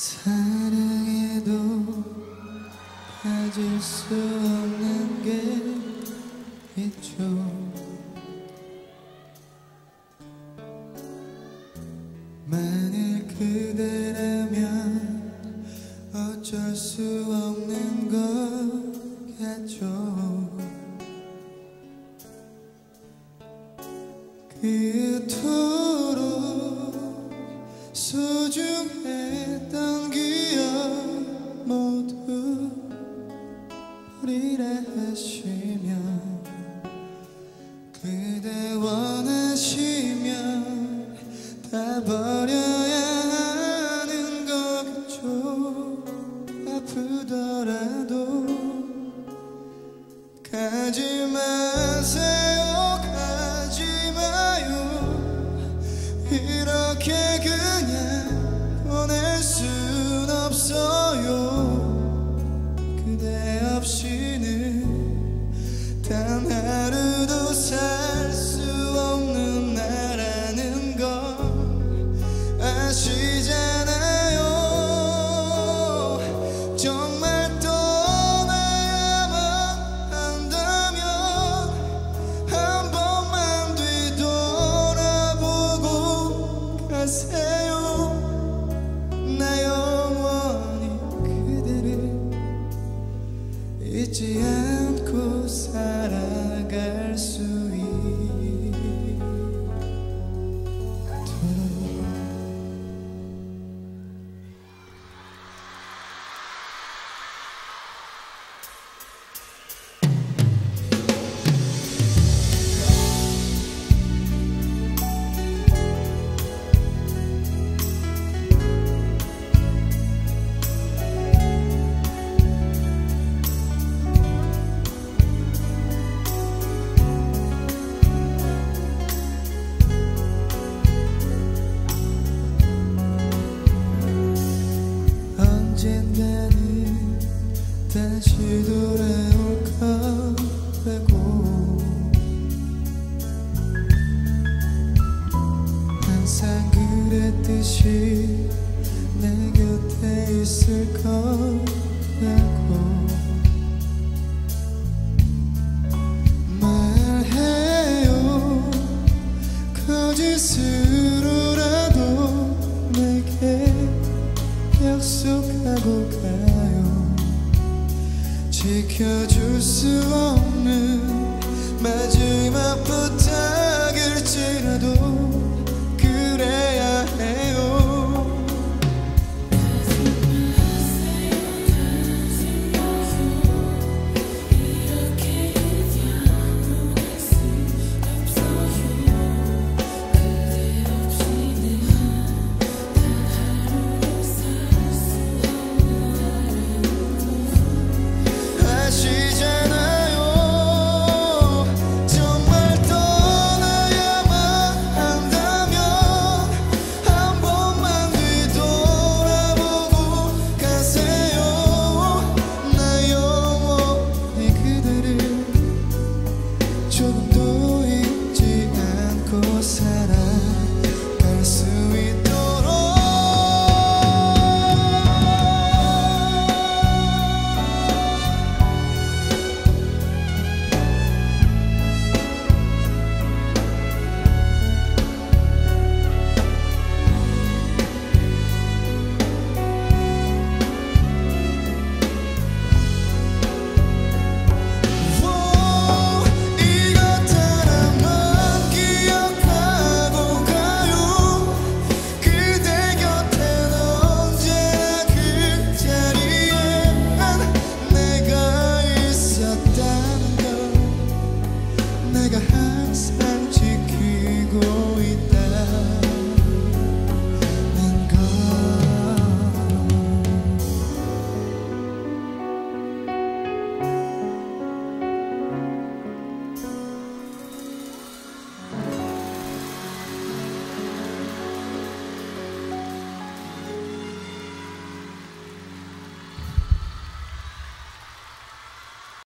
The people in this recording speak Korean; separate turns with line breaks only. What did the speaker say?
사랑해도 가질 수 없는 게 있죠. 만일 그대라면 어쩔 수 없는 거겠죠. 그토록 소중 아프더라도 가지마. 잊지 않고 살아갈 수 cold, the cold.